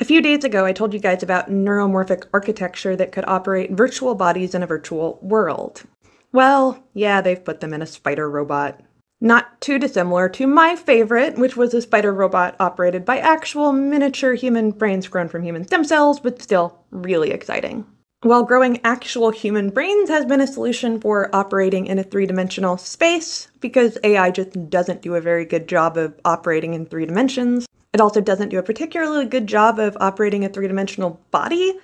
A few days ago, I told you guys about neuromorphic architecture that could operate virtual bodies in a virtual world. Well, yeah, they've put them in a spider robot. Not too dissimilar to my favorite, which was a spider robot operated by actual miniature human brains grown from human stem cells, but still really exciting. While growing actual human brains has been a solution for operating in a three dimensional space, because AI just doesn't do a very good job of operating in three dimensions, it also doesn't do a particularly good job of operating a three dimensional body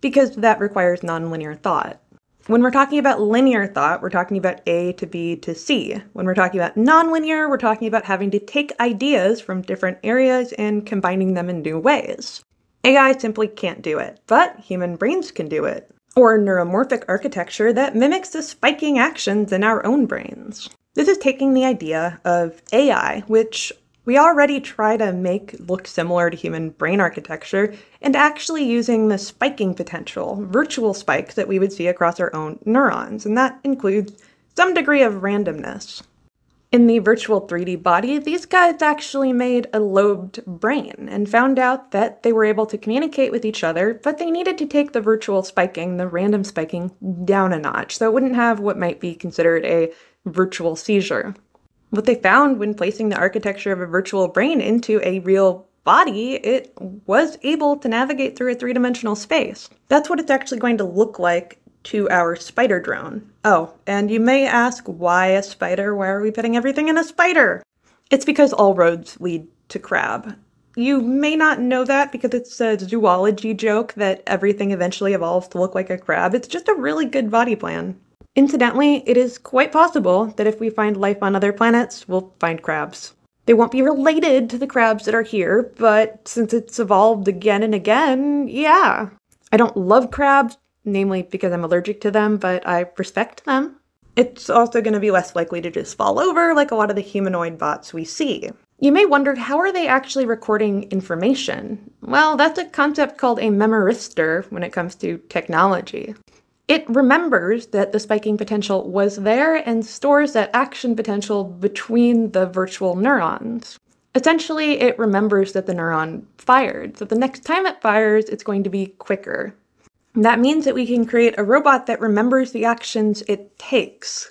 because that requires nonlinear thought. When we're talking about linear thought, we're talking about A to B to C. When we're talking about nonlinear, we're talking about having to take ideas from different areas and combining them in new ways. AI simply can't do it, but human brains can do it. Or neuromorphic architecture that mimics the spiking actions in our own brains. This is taking the idea of AI, which we already try to make look similar to human brain architecture and actually using the spiking potential, virtual spikes that we would see across our own neurons, and that includes some degree of randomness. In the virtual 3D body, these guys actually made a lobed brain and found out that they were able to communicate with each other, but they needed to take the virtual spiking, the random spiking, down a notch so it wouldn't have what might be considered a virtual seizure. What they found when placing the architecture of a virtual brain into a real body, it was able to navigate through a three dimensional space. That's what it's actually going to look like to our spider drone. Oh, and you may ask, why a spider? Why are we putting everything in a spider? It's because all roads lead to crab. You may not know that because it's a zoology joke that everything eventually evolves to look like a crab. It's just a really good body plan. Incidentally, it is quite possible that if we find life on other planets, we'll find crabs. They won't be related to the crabs that are here, but since it's evolved again and again, yeah. I don't love crabs, namely because I'm allergic to them, but I respect them. It's also going to be less likely to just fall over like a lot of the humanoid bots we see. You may wonder how are they actually recording information? Well, that's a concept called a memristor when it comes to technology. It remembers that the spiking potential was there and stores that action potential between the virtual neurons. Essentially, it remembers that the neuron fired, so the next time it fires, it's going to be quicker. That means that we can create a robot that remembers the actions it takes,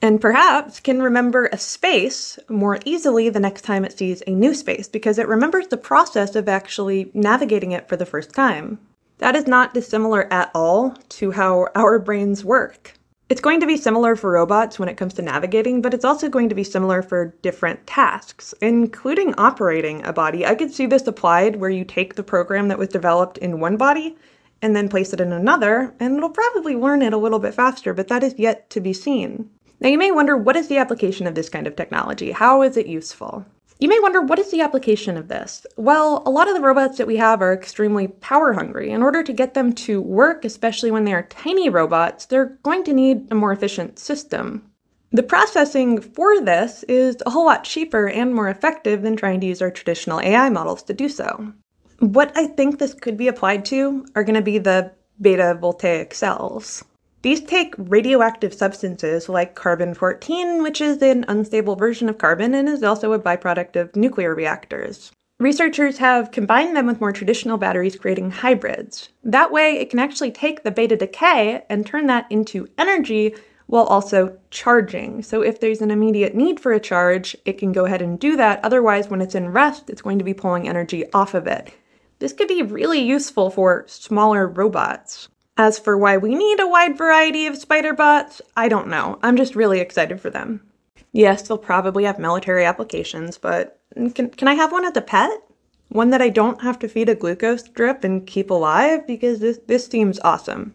and perhaps can remember a space more easily the next time it sees a new space because it remembers the process of actually navigating it for the first time. That is not dissimilar at all to how our brains work. It's going to be similar for robots when it comes to navigating, but it's also going to be similar for different tasks, including operating a body. I could see this applied where you take the program that was developed in one body and then place it in another, and it'll probably learn it a little bit faster, but that is yet to be seen. Now, you may wonder what is the application of this kind of technology? How is it useful? You may wonder, what is the application of this? Well, a lot of the robots that we have are extremely power hungry. In order to get them to work, especially when they are tiny robots, they're going to need a more efficient system. The processing for this is a whole lot cheaper and more effective than trying to use our traditional AI models to do so. What I think this could be applied to are going to be the beta voltaic cells. These take radioactive substances like carbon 14, which is an unstable version of carbon and is also a byproduct of nuclear reactors. Researchers have combined them with more traditional batteries, creating hybrids. That way, it can actually take the beta decay and turn that into energy while also charging. So, if there's an immediate need for a charge, it can go ahead and do that. Otherwise, when it's in rest, it's going to be pulling energy off of it. This could be really useful for smaller robots. As for why we need a wide variety of spider bots, I don't know. I'm just really excited for them. Yes, they'll probably have military applications, but can, can I have one as a pet? One that I don't have to feed a glucose drip and keep alive? Because this, this seems awesome.